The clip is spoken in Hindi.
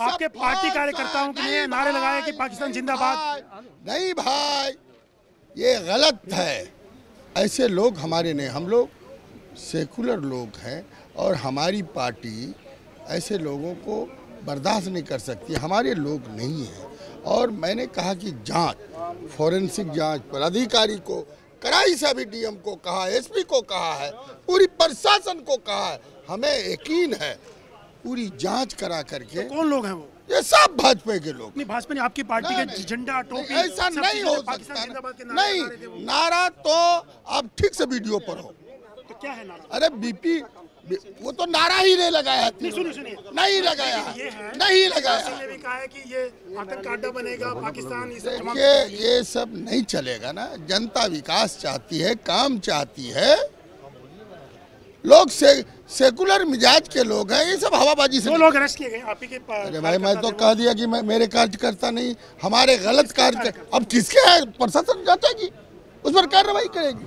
आपके पार्टी कार्यकर्ताओं के लिए नारे लगाए कि पाकिस्तान जिंदाबाद। नहीं भाई ये गलत है। ऐसे लोग हमारे नहीं हम लोग सेकुलर लोग हैं और हमारी पार्टी ऐसे लोगों को बर्दाश्त नहीं कर सकती हमारे लोग नहीं हैं। और मैंने कहा कि जाँच फॉरेंसिक जाँच पर अधिकारी को कड़ाई से भी डीएम को कहा एसपी को कहा है पूरी प्रशासन को कहा है हमें यकीन है पूरी जाँच करा करके तो कौन लोग हैं वो? ये सब भाजपा के लोग। नहीं भाजपा ने आपकी पार्टी के झंडा टोपी ऐसा नहीं हो सकता। नहीं नारा तो आप ठीक से वीडियो पर हो। तो क्या है नारा? अरे बीपी वो तो नारा ही नहीं लगाया नहीं सुनिए सुनिए। नहीं लगाया नहीं लगाया भी कहा है कि ये आतंक अड्डा बनेगा पाकिस्तान ये ये सब नहीं चलेगा ना। जनता विकास चाहती है काम चाहती है। लोग से सेकुलर मिजाज के लोग हैं ये सब हवाबाजी से लोग अरेस्ट किए गए आप ही के पास अरे भाई मैं तो कह दिया कि मैं मेरे कार्यकर्ता नहीं हमारे गलत कार्य अब किसके है? प्रशासन जांचेगी उस पर कार्रवाई करेगी।